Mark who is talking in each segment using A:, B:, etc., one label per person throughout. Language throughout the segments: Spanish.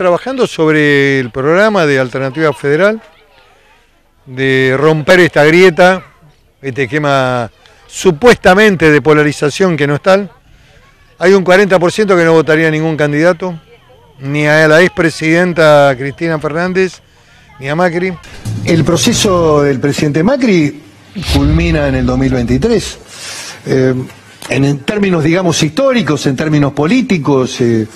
A: trabajando sobre el programa de Alternativa Federal, de romper esta grieta, este esquema supuestamente de polarización que no es tal. Hay un 40% que no votaría ningún candidato, ni a la expresidenta Cristina Fernández, ni a Macri.
B: El proceso del presidente Macri culmina en el 2023. Eh, en, términos, digamos, históricos, en términos políticos, eh,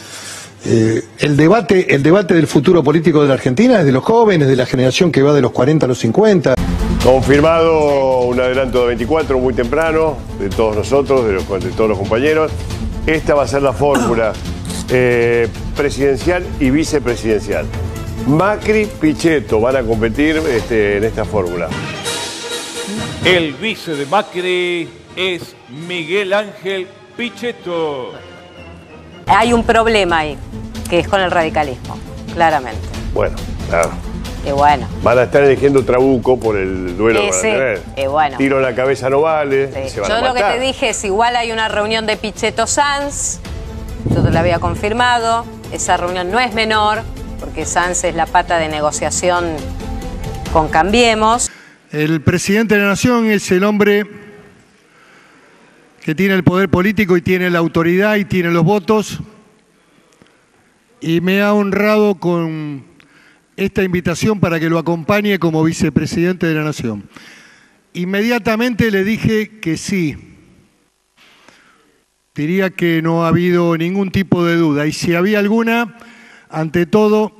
B: eh, el, debate, el debate del futuro político de la Argentina es de los jóvenes, de la generación que va de los 40 a los 50.
C: Confirmado un adelanto de 24 muy temprano, de todos nosotros, de, los, de todos los compañeros. Esta va a ser la fórmula presidencial y vicepresidencial. Macri, Pichetto van a competir este, en esta fórmula.
D: El vice de Macri es Miguel Ángel Pichetto.
E: Hay un problema ahí, que es con el radicalismo, claramente.
C: Bueno, claro.
E: Y bueno.
C: Van a estar eligiendo Trabuco por el duelo que van a tener.
E: Y bueno.
C: Tiro en la cabeza no vale.
E: Yo lo que te dije es igual hay una reunión de Pichetto Sanz. Yo te lo había confirmado. Esa reunión no es menor, porque Sanz es la pata de negociación con Cambiemos.
A: El presidente de la Nación es el hombre que tiene el poder político y tiene la autoridad y tiene los votos. Y me ha honrado con esta invitación para que lo acompañe como vicepresidente de la Nación. Inmediatamente le dije que sí. Diría que no ha habido ningún tipo de duda. Y si había alguna, ante todo,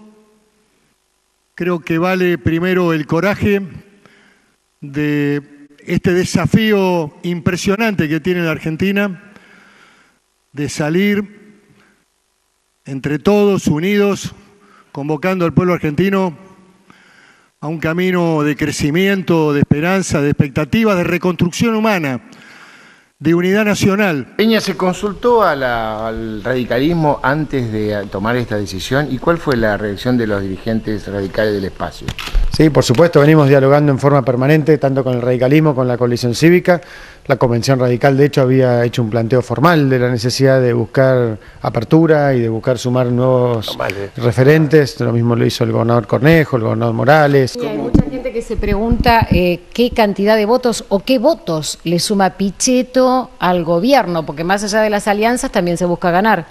A: creo que vale primero el coraje de este desafío impresionante que tiene la Argentina de salir entre todos unidos, convocando al pueblo argentino a un camino de crecimiento, de esperanza, de expectativa, de reconstrucción humana, de unidad nacional.
F: Peña se consultó al radicalismo antes de tomar esta decisión y cuál fue la reacción de los dirigentes radicales del espacio.
G: Sí, por supuesto, venimos dialogando en forma permanente, tanto con el radicalismo, con la coalición cívica. La Convención Radical, de hecho, había hecho un planteo formal de la necesidad de buscar apertura y de buscar sumar nuevos referentes. Lo mismo lo hizo el gobernador Cornejo, el gobernador Morales.
H: hay mucha gente que se pregunta eh, qué cantidad de votos o qué votos le suma Pichetto al gobierno, porque más allá de las alianzas también se busca ganar.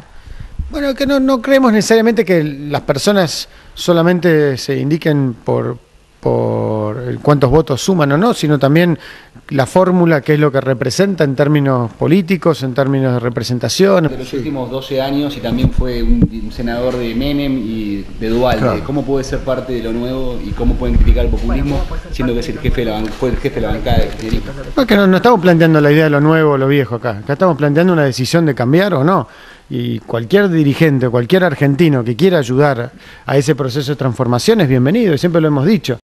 G: Bueno, que no, no creemos necesariamente que las personas solamente se indiquen por, por cuántos votos suman o no, sino también la fórmula, que es lo que representa en términos políticos, en términos de representación.
I: De los últimos 12 años y también fue un, senador de Menem y de Dualde. ¿Cómo puede ser parte de lo nuevo y cómo pueden criticar el populismo siendo que es el jefe de la, fue el jefe de la bancada de Federico?
G: No, que no, no estamos planteando la idea de lo nuevo o lo viejo acá. Acá estamos planteando una decisión de cambiar o no y cualquier dirigente, cualquier argentino que quiera ayudar a ese proceso de transformación es bienvenido, y siempre lo hemos dicho.